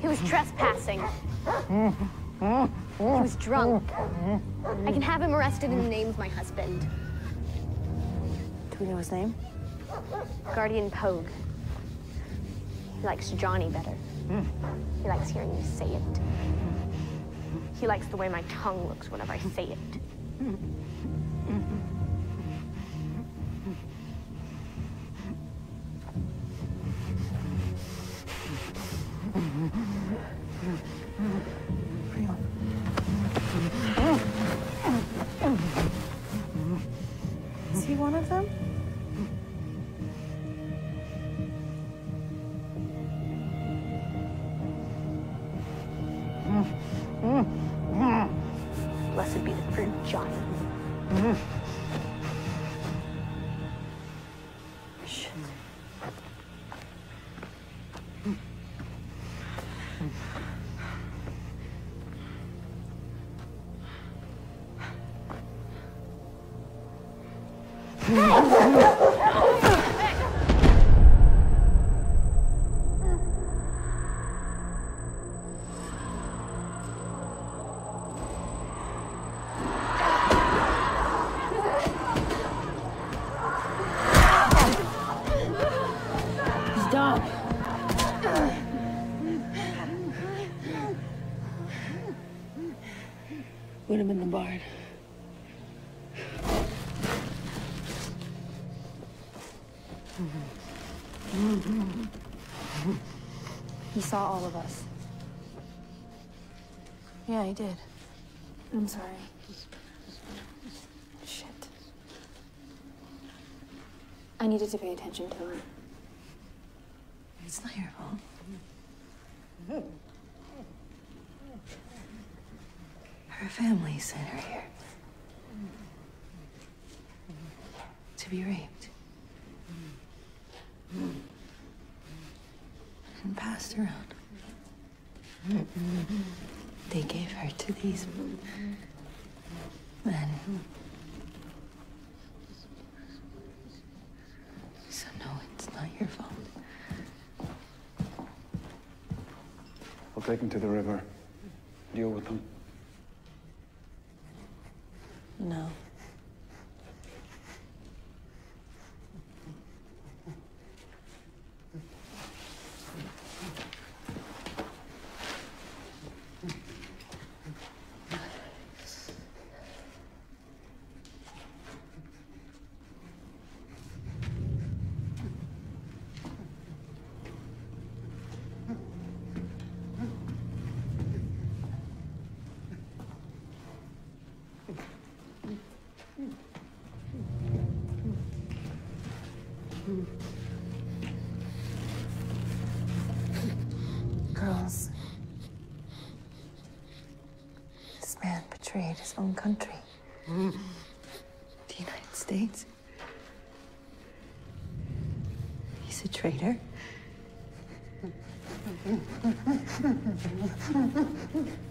He was trespassing. He was drunk. I can have him arrested and named my husband. Do we know his name? Guardian Pogue. He likes Johnny better. He likes hearing me say it. He likes the way my tongue looks whenever I say it. One of them? Blessed be the fruit, Johnny. Put him in the barn. He saw all of us. Yeah, he did. I'm sorry. Shit. I needed to pay attention to him. It's not your fault. Her family sent her here. To be raped. And passed around. They gave her to these men. So no, it's not your fault. I'll take him to the river. Deal with them. No. This man betrayed his own country. The United States. He's a traitor.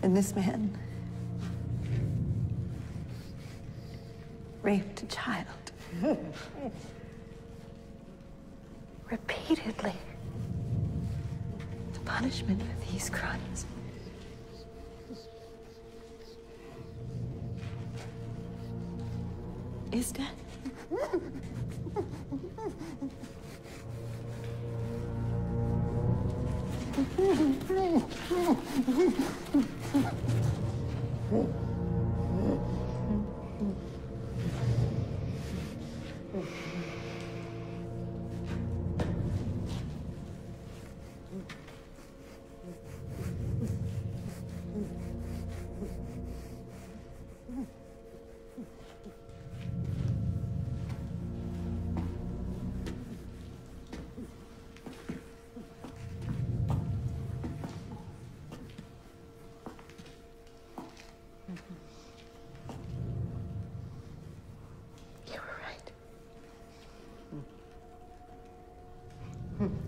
And this man raped a child. Repeatedly. The punishment for these crimes Is death?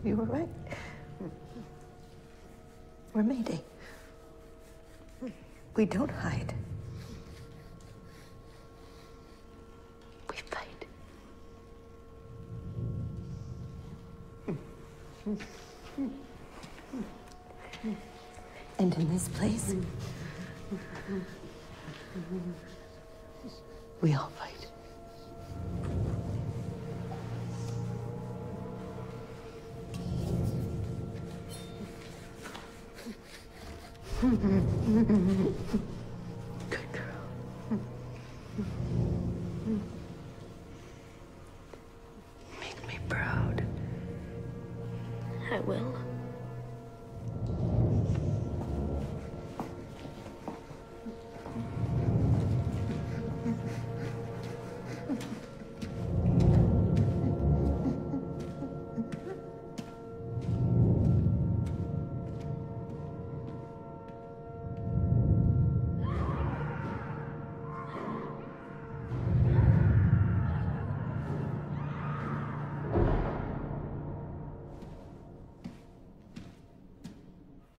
You were right. We're Mayday. We don't hide. We fight. And in this place, we all fight. Good girl. Make me proud. I will.